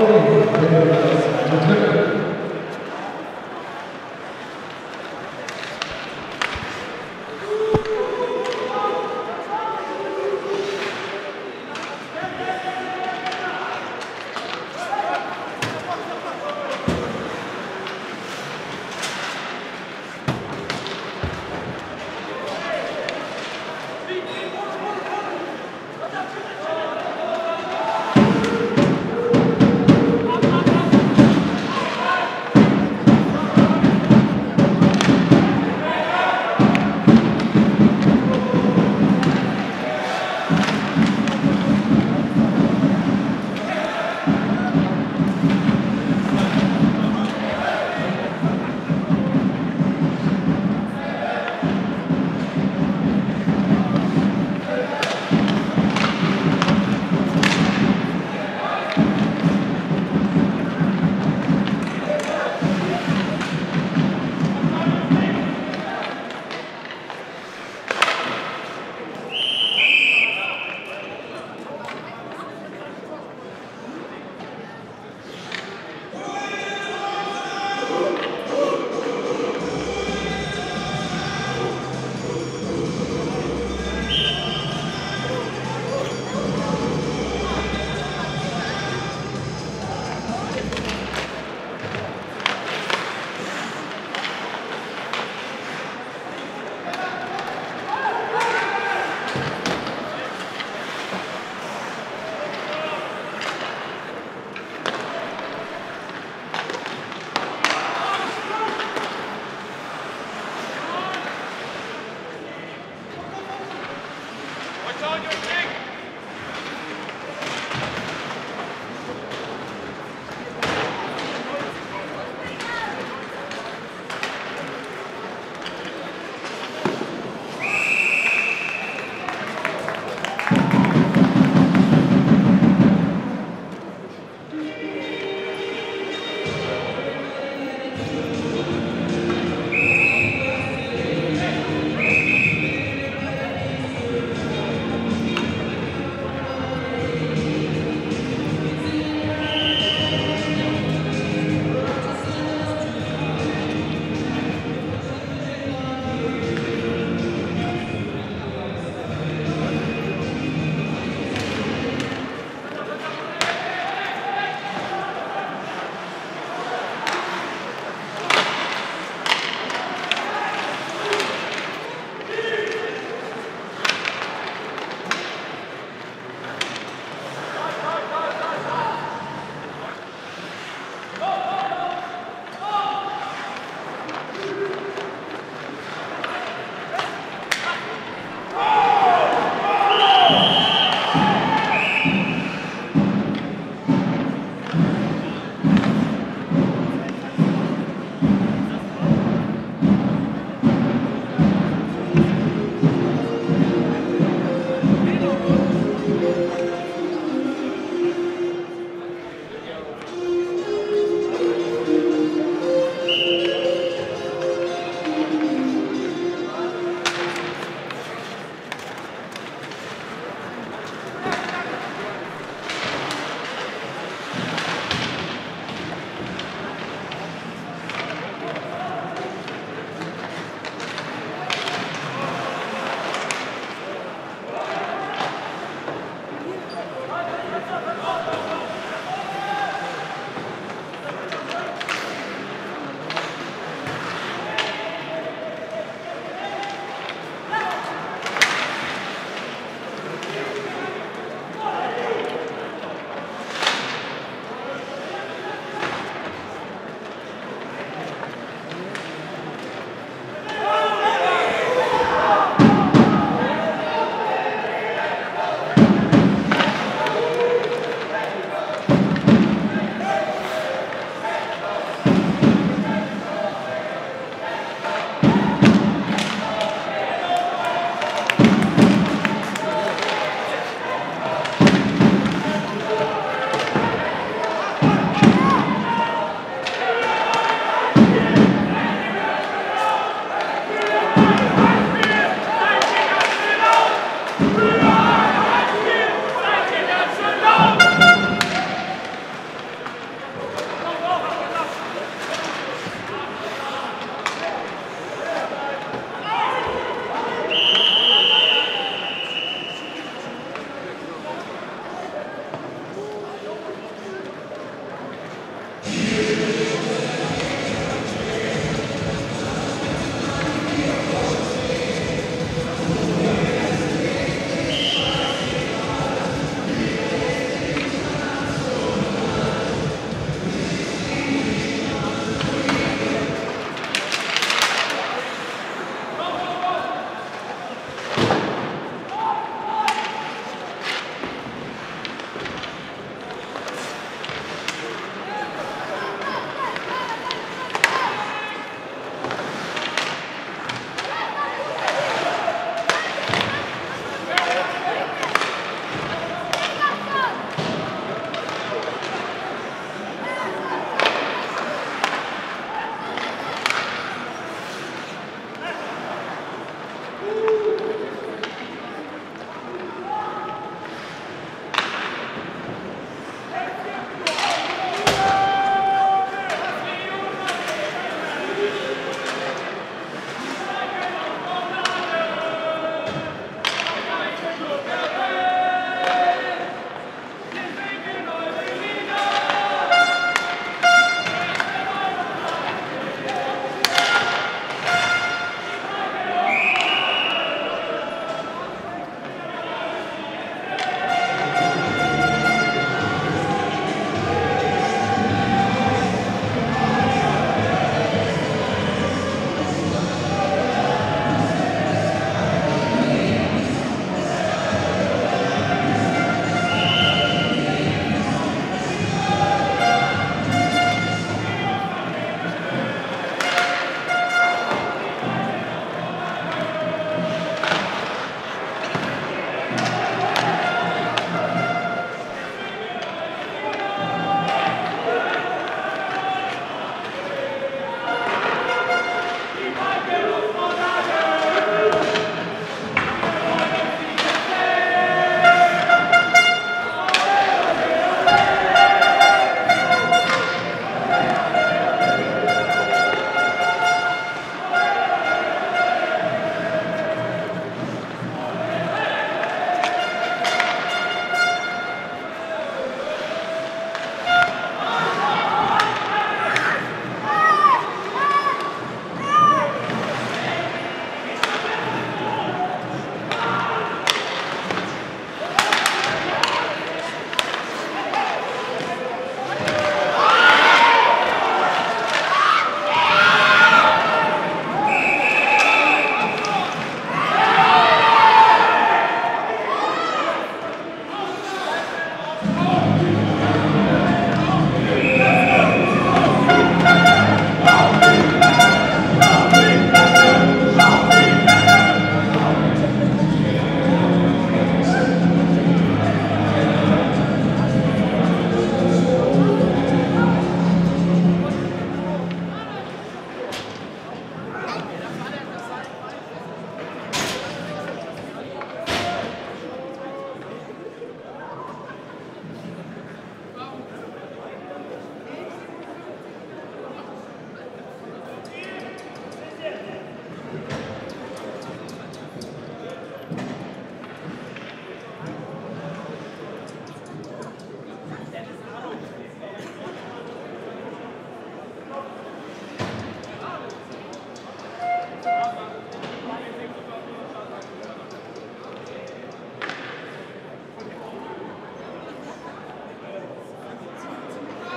Amém.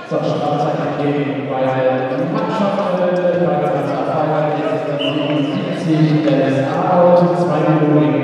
zur Strafzeit abgeben, weil die Mannschaft bei der Freiheit ist das 77 der SA-Out, zwei Minuten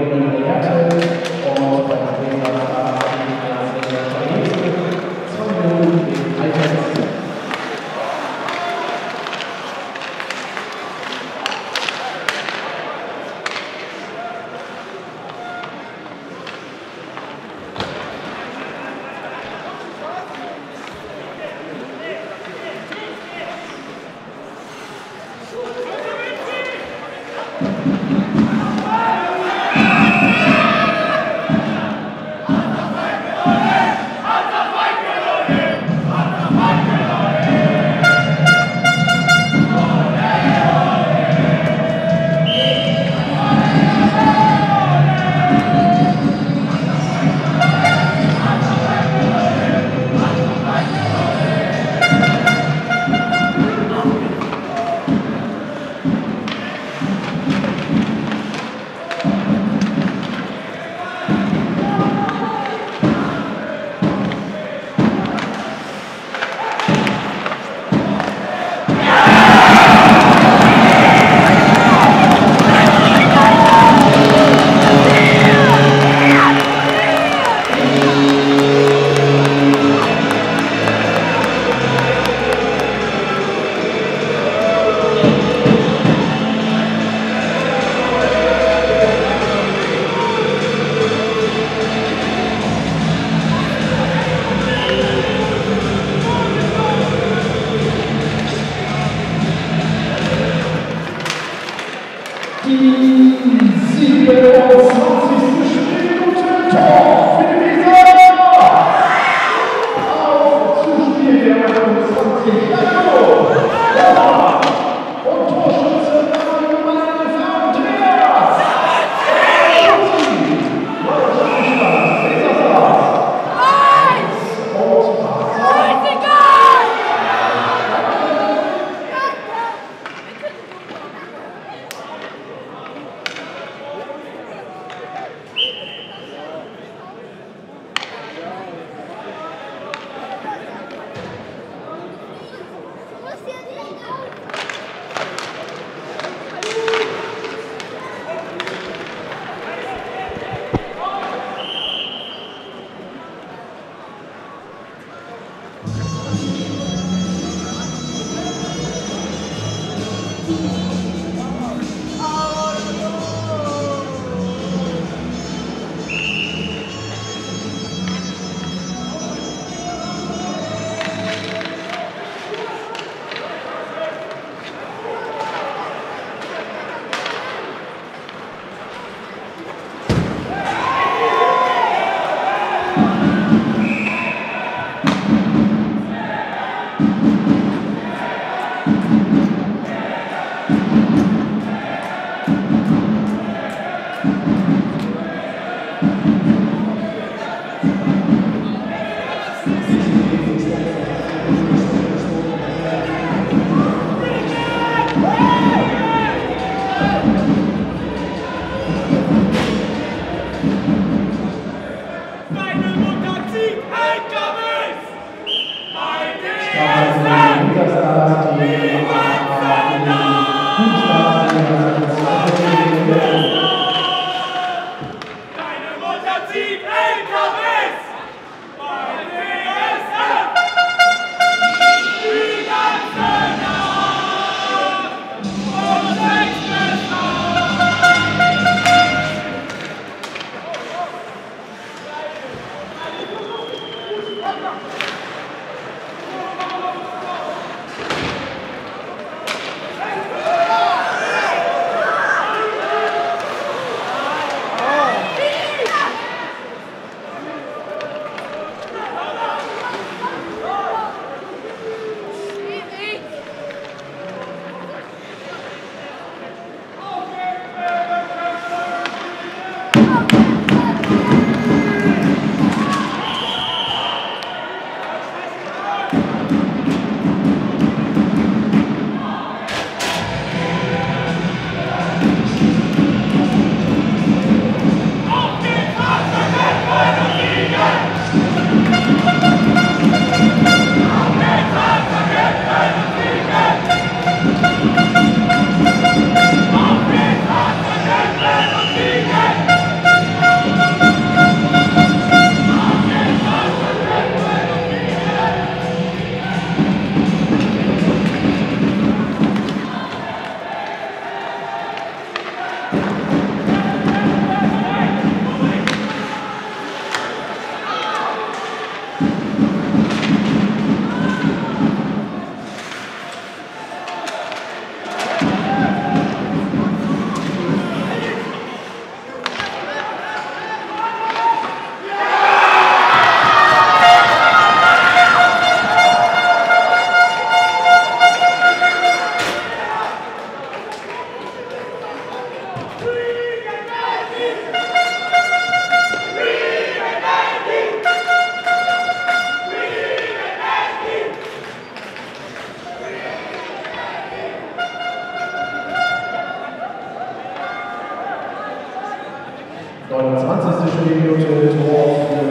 29. Spielminute, Tor für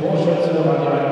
Torschütze Maria